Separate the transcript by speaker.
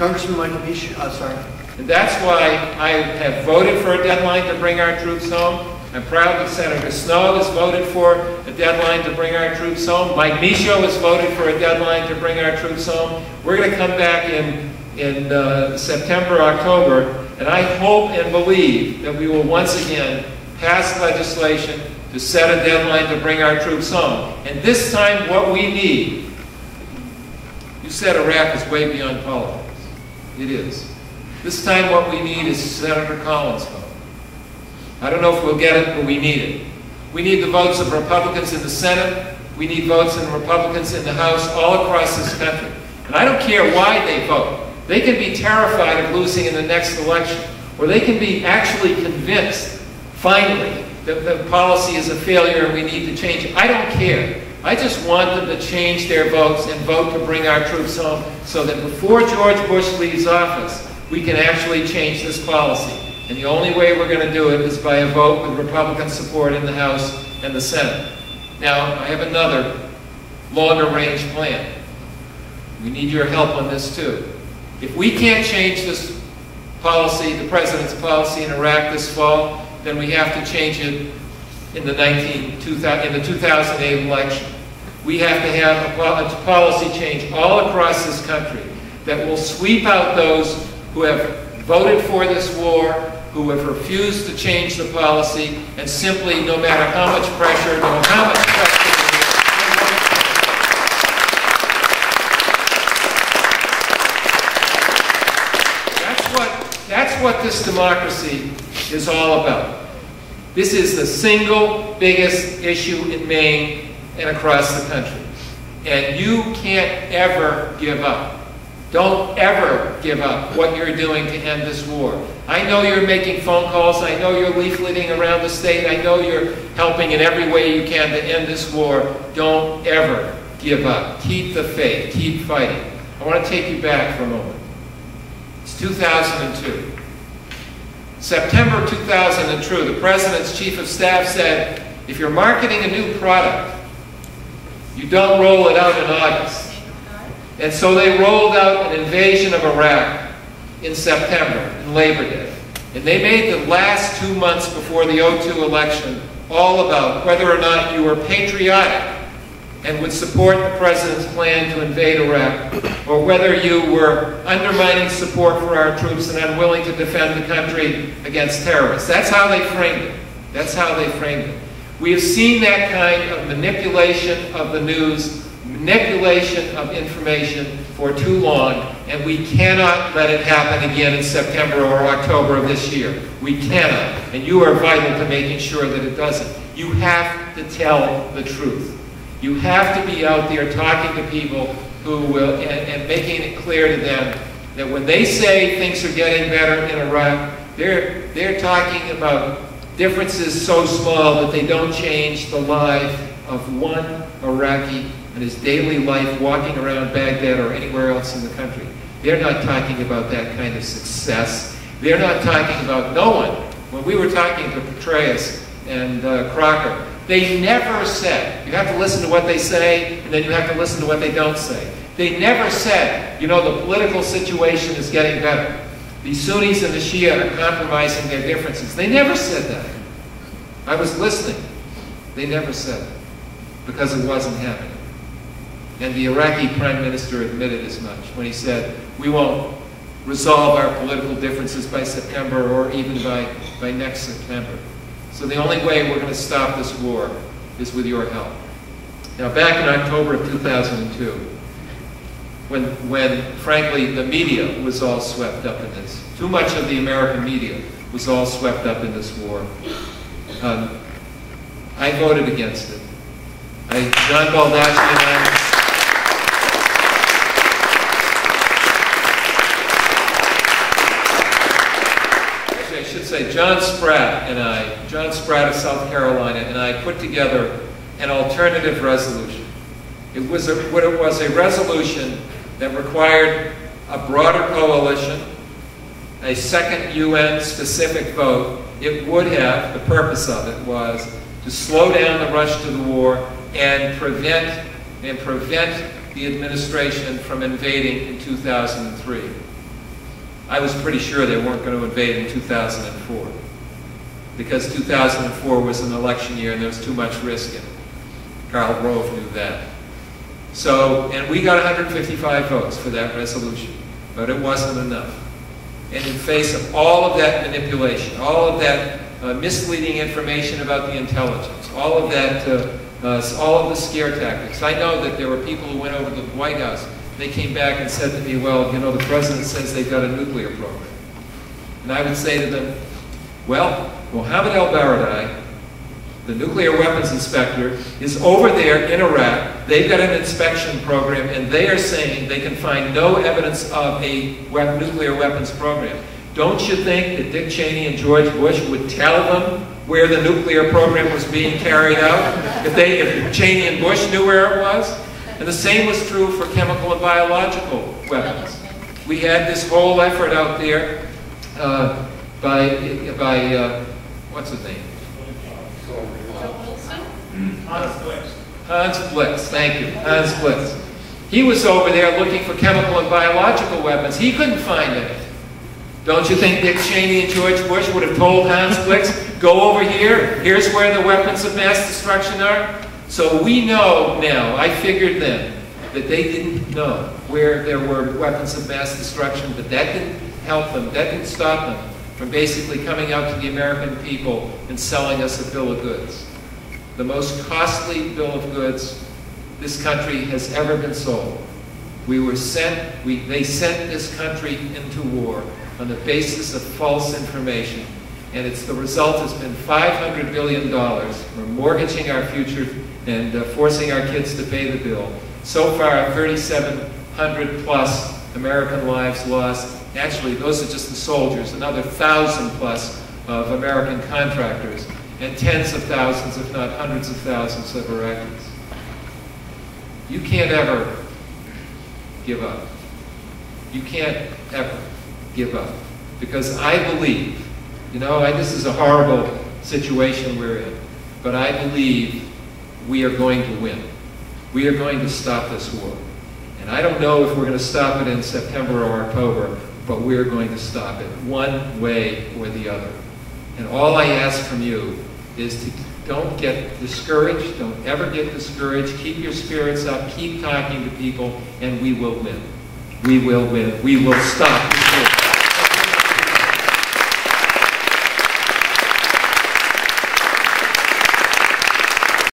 Speaker 1: Congressman Michael Michaud, uh, sorry.
Speaker 2: And that's why I have voted for a deadline to bring our troops home. I'm proud that Senator Snowe has voted for a deadline to bring our troops home. Mike Michaud has voted for a deadline to bring our troops home. We're going to come back in, in uh, September, October, and I hope and believe that we will once again pass legislation to set a deadline to bring our troops home. And this time what we need, you said Iraq is way beyond politics. It is. This time what we need is Senator Collins' vote. I don't know if we'll get it, but we need it. We need the votes of Republicans in the Senate. We need votes in Republicans in the House all across this country. And I don't care why they vote. They can be terrified of losing in the next election, or they can be actually convinced, finally, that the policy is a failure and we need to change it. I don't care. I just want them to change their votes and vote to bring our troops home so that before George Bush leaves office, we can actually change this policy. And the only way we're going to do it is by a vote with Republican support in the House and the Senate. Now, I have another longer range plan. We need your help on this too. If we can't change this policy, the President's policy in Iraq this fall, then we have to change it in the, 19, in the 2008 election. We have to have a, policy change all across this country that will sweep out those who have voted for this war, who have refused to change the policy, and simply, no matter how much pressure, no matter how much pressure, that's what this democracy is all about. This is the single biggest issue in Maine and across the country. And you can't ever give up. Don't ever give up what you're doing to end this war. I know you're making phone calls. I know you're leafleting around the state. I know you're helping in every way you can to end this war. Don't ever give up. Keep the faith. Keep fighting. I want to take you back for a moment. It's 2002. September 2002, the President's Chief of Staff said, if you're marketing a new product, you don't roll it out in August. And so they rolled out an invasion of Iraq in September, in Labor Day. And they made the last two months before the 02 election all about whether or not you were patriotic and would support the president's plan to invade Iraq, or whether you were undermining support for our troops and unwilling to defend the country against terrorists. That's how they framed it. That's how they framed it. We have seen that kind of manipulation of the news manipulation of information for too long, and we cannot let it happen again in September or October of this year. We cannot, and you are vital to making sure that it doesn't. You have to tell the truth. You have to be out there talking to people who will, and, and making it clear to them that when they say things are getting better in Iraq, they're, they're talking about differences so small that they don't change the life of one Iraqi in his daily life walking around Baghdad or anywhere else in the country. They're not talking about that kind of success. They're not talking about no one. When we were talking to Petraeus and uh, Crocker, they never said, you have to listen to what they say, and then you have to listen to what they don't say. They never said, you know, the political situation is getting better. The Sunnis and the Shia are compromising their differences. They never said that. I was listening. They never said it because it wasn't happening. And the Iraqi prime minister admitted as much when he said, we won't resolve our political differences by September or even by, by next September. So the only way we're going to stop this war is with your help. Now back in October of 2002, when, when frankly the media was all swept up in this, too much of the American media was all swept up in this war, um, I voted against it. I, John Baldacci and I say John Spratt and I, John Spratt of South Carolina, and I put together an alternative resolution. It was a, what it was a resolution that required a broader coalition, a second UN specific vote. It would have, the purpose of it was to slow down the rush to the war and prevent and prevent the administration from invading in 2003. I was pretty sure they weren't going to invade in 2004. Because 2004 was an election year and there was too much risk in it. Karl Rove knew that. So, and we got 155 votes for that resolution, but it wasn't enough. And in face of all of that manipulation, all of that uh, misleading information about the intelligence, all of that, uh, uh, all of the scare tactics. I know that there were people who went over to the White House. They came back and said to me, well, you know, the president says they've got a nuclear program. And I would say to them, well, Mohammed El-Baradei, the nuclear weapons inspector, is over there in Iraq. They've got an inspection program, and they are saying they can find no evidence of a nuclear weapons program. Don't you think that Dick Cheney and George Bush would tell them where the nuclear program was being carried out? If, they, if Cheney and Bush knew where it was? And the same was true for chemical and biological weapons. We had this whole effort out there uh, by, by uh, what's his name?
Speaker 1: Hans Blix.
Speaker 2: Hans Blix, thank you, Hans Blix. He was over there looking for chemical and biological weapons. He couldn't find any. Don't you think Dick Cheney and George Bush would have told Hans Blix, go over here, here's where the weapons of mass destruction are? So we know now, I figured then, that they didn't know where there were weapons of mass destruction, but that didn't help them, that didn't stop them from basically coming out to the American people and selling us a bill of goods. The most costly bill of goods this country has ever been sold. We were sent, we, they sent this country into war on the basis of false information. And it's the result has been $500 billion. We're mortgaging our future and uh, forcing our kids to pay the bill. So far, 3,700 plus American lives lost. Actually, those are just the soldiers, another thousand plus of American contractors, and tens of thousands, if not hundreds of thousands of Iraqis. You can't ever give up. You can't ever give up. Because I believe, you know, I, this is a horrible situation we're in, but I believe we are going to win. We are going to stop this war. And I don't know if we're going to stop it in September or October, but we're going to stop it one way or the other. And all I ask from you is to don't get discouraged. Don't ever get discouraged. Keep your spirits up. Keep talking to people, and we will win. We will win. We will stop this war.